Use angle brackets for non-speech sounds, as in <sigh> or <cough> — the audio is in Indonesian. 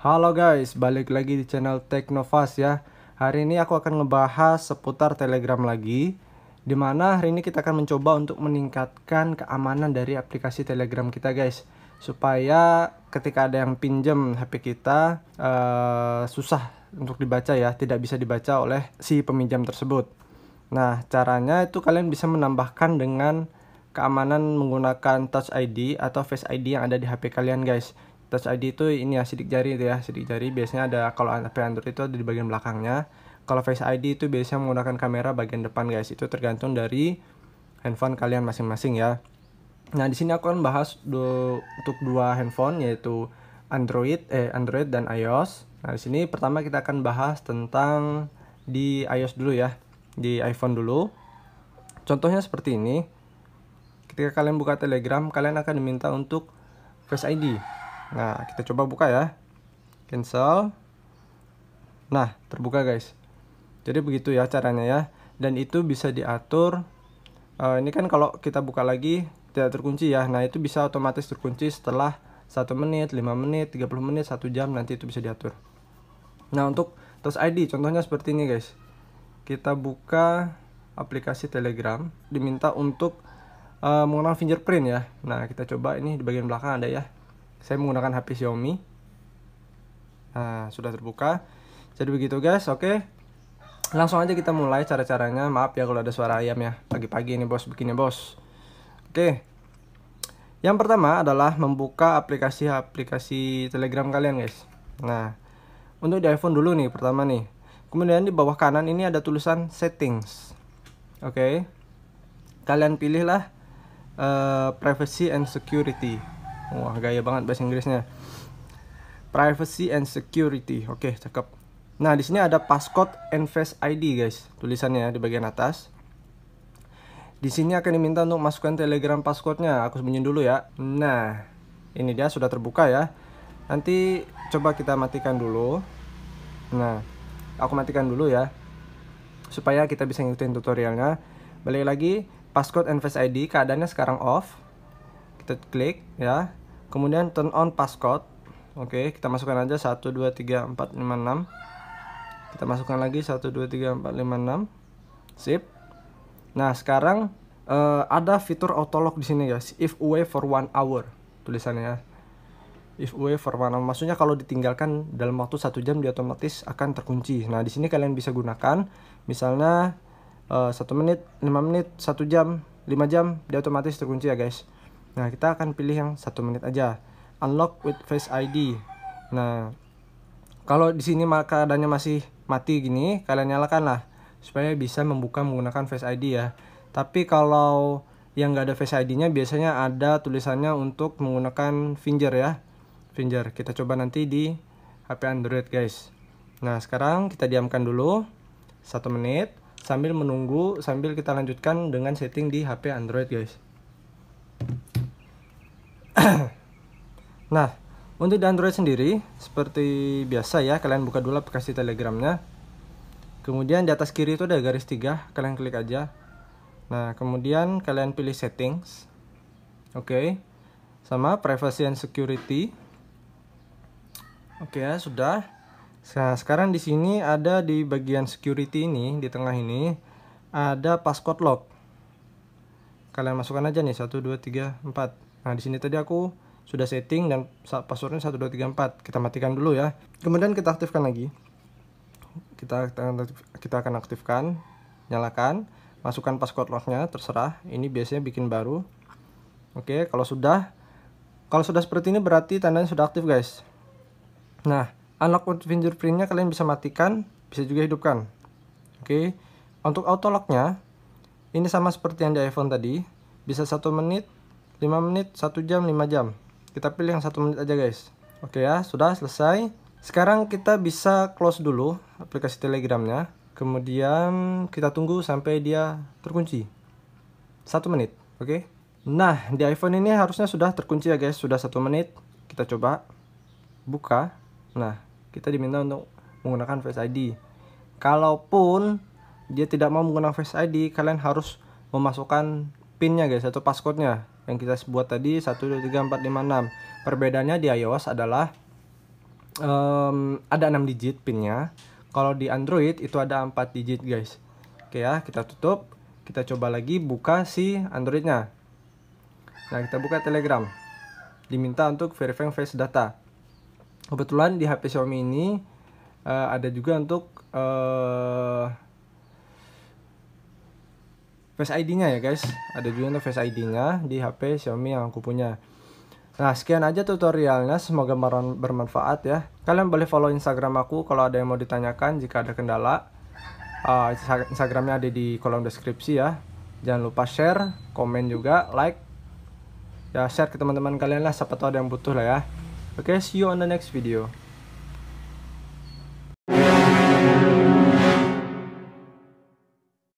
Halo guys, balik lagi di channel Teknovas ya. Hari ini aku akan ngebahas seputar Telegram lagi. Di mana hari ini kita akan mencoba untuk meningkatkan keamanan dari aplikasi Telegram kita guys. Supaya ketika ada yang pinjam HP kita uh, susah untuk dibaca ya, tidak bisa dibaca oleh si peminjam tersebut. Nah, caranya itu kalian bisa menambahkan dengan keamanan menggunakan Touch ID atau Face ID yang ada di HP kalian guys. Touch ID itu ini ya sidik jari itu ya sidik jari. Biasanya ada kalau HP Android itu ada di bagian belakangnya. Kalau Face ID itu biasanya menggunakan kamera bagian depan guys. Itu tergantung dari handphone kalian masing-masing ya. Nah di sini aku akan bahas do, untuk dua handphone yaitu Android eh Android dan iOS nah di sini pertama kita akan bahas tentang di iOS dulu ya di iPhone dulu. Contohnya seperti ini. Ketika kalian buka Telegram kalian akan diminta untuk Face ID Nah, kita coba buka ya. Cancel. Nah, terbuka guys. Jadi begitu ya caranya ya. Dan itu bisa diatur. Uh, ini kan kalau kita buka lagi tidak terkunci ya. Nah, itu bisa otomatis terkunci setelah 1 menit, 5 menit, 30 menit, 1 jam nanti itu bisa diatur. Nah, untuk Touch ID contohnya seperti ini guys. Kita buka aplikasi Telegram, diminta untuk uh, menggunakan fingerprint ya. Nah, kita coba ini di bagian belakang ada ya saya menggunakan HP Xiaomi. Nah sudah terbuka. Jadi begitu guys. Oke. Langsung aja kita mulai cara-caranya. Maaf ya kalau ada suara ayam ya. Pagi-pagi ini bos. Begini bos. Oke. Yang pertama adalah membuka aplikasi-aplikasi telegram kalian guys. Nah untuk di iPhone dulu nih pertama nih. Kemudian di bawah kanan ini ada tulisan settings. Oke. Kalian pilihlah uh, privacy and security Wah, gaya banget bahasa Inggrisnya. Privacy and security. Oke, cakep. Nah, di sini ada passcode and face ID, guys. Tulisannya di bagian atas. Di sini akan diminta untuk masukkan Telegram passcode-nya. Aku sembunyiin dulu ya. Nah, ini dia sudah terbuka ya. Nanti coba kita matikan dulu. Nah, aku matikan dulu ya. Supaya kita bisa ngikutin tutorialnya. Balik lagi, passcode and face ID keadaannya sekarang off. Kita klik ya kemudian turn on passcode. Oke kita masukkan aja 1 2 3 4 5 6 kita masukkan lagi 1 2 3 4 5 6 sip. Nah sekarang uh, ada fitur auto lock di sini guys. If away for one hour. Tulisannya. Ya if away for one hour. Maksudnya kalau ditinggalkan dalam waktu satu jam dia otomatis akan terkunci. Nah di sini kalian bisa gunakan misalnya eh, satu uh, menit 5 menit satu jam 5 jam dia otomatis terkunci ya guys Nah, kita akan pilih yang satu menit aja. Unlock with Face ID. Nah, kalau di sini keadaannya masih mati gini, kalian nyalakan lah supaya bisa membuka menggunakan Face ID ya. Tapi kalau yang nggak ada Face ID-nya biasanya ada tulisannya untuk menggunakan finger ya. Finger. Kita coba nanti di HP Android guys. Nah, sekarang kita diamkan dulu satu menit sambil menunggu sambil kita lanjutkan dengan setting di HP Android guys. <coughs> nah, untuk di Android sendiri, seperti biasa ya, kalian buka dulu aplikasi Telegramnya. Kemudian di atas kiri itu ada garis tiga, kalian klik aja. Nah, kemudian kalian pilih settings. Oke. Okay. Sama privacy and security. Oke okay, ya, sudah. Nah, sekarang di sini ada di bagian security ini, di tengah ini ada passcode lock. Kalian masukkan aja nih 1 2 3 4. Nah, di sini tadi aku sudah setting dan passwordnya 1234. Kita matikan dulu ya. Kemudian kita aktifkan lagi. Kita kita akan aktifkan, nyalakan, masukkan password locknya, terserah. Ini biasanya bikin baru. Oke, kalau sudah kalau sudah seperti ini berarti tandanya sudah aktif, guys. Nah, unlock fingerprintnya kalian bisa matikan, bisa juga hidupkan. Oke. Untuk auto locknya ini sama seperti yang di iPhone tadi, bisa satu menit 5 menit 1 jam 5 jam. Kita pilih yang 1 menit aja guys. Oke ya sudah selesai. Sekarang kita bisa close dulu aplikasi telegramnya. Kemudian kita tunggu sampai dia terkunci. 1 menit oke? Nah di iPhone ini harusnya sudah terkunci ya guys. Sudah 1 menit. Kita coba buka. Nah kita diminta untuk menggunakan Face ID kalaupun dia tidak mau menggunakan Face ID kalian harus memasukkan pinnya guys atau passcode-nya yang kita buat tadi 1 2 3 4 5 6. Perbedaannya di iOS adalah um, ada 6 digit pinnya. Kalau di Android itu ada 4 digit guys. Oke ya kita tutup. Kita coba lagi buka si Androidnya. Nah kita buka Telegram. Diminta untuk verify face data. Kebetulan di HP Xiaomi ini uh, ada juga untuk uh, Face ID-nya ya guys ada juga untuk Face ID-nya di HP Xiaomi yang aku punya Nah, sekian aja tutorialnya. Semoga bermanfaat ya. Kalian boleh follow Instagram aku kalau ada yang mau ditanyakan jika ada kendala. Uh, Instagramnya ada di kolom deskripsi ya. Jangan lupa share, komen juga, like. Ya, share ke teman-teman kalian lah. Siapa tahu ada yang butuh lah ya. Oke, okay, see you on the next video.